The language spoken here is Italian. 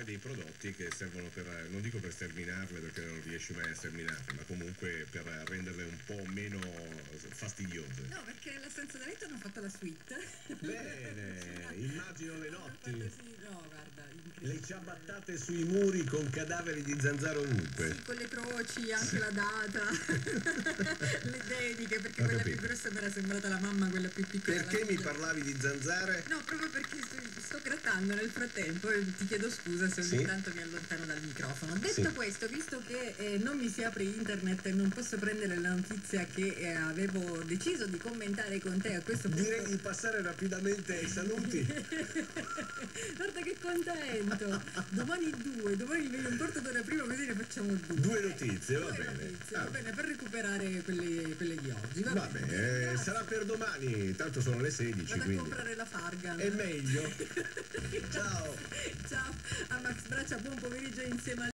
trovare dei prodotti che servono per, non dico per sterminarle perché non riesci mai a sterminarle, ma comunque per renderle un po' meno fastidiose. No, perché l'assenza da letto hanno fatto la suite. Bene, immagino le notti. Sì, no, guarda, incredibile. Le ciabattate sui muri con cadaveri di zanzaro ovunque. Sì, con le croci, anche la data, le dediche, perché Ho quella capito. più grossa mi era sembrata la mamma, quella più piccola. la Perché mi parlavi di zanzare? No, proprio perché sto, sto grattando nel frattempo e ti chiedo scusa se ogni Sì? tanto mi allontano dal microfono. Detto Sì. questo, visto che eh, non mi si apre internet e non posso prendere la notizia che eh, avevo deciso di commentare con te a questo punto. Direi di passare rapidamente ai saluti. Guarda che contento! Domani due, domani vieni un quarto d'ora prima così ne facciamo due. Due notizie, va Due bene. notizie, Ah, va bene, per recuperare quelle, quelle di oggi. Va, Va bene, eh, Grazie. sarà per domani, tanto sono le 16, Vado a quindi comprare la farga. è meglio. Ciao. Ciao a Max Braccia, buon pomeriggio insieme a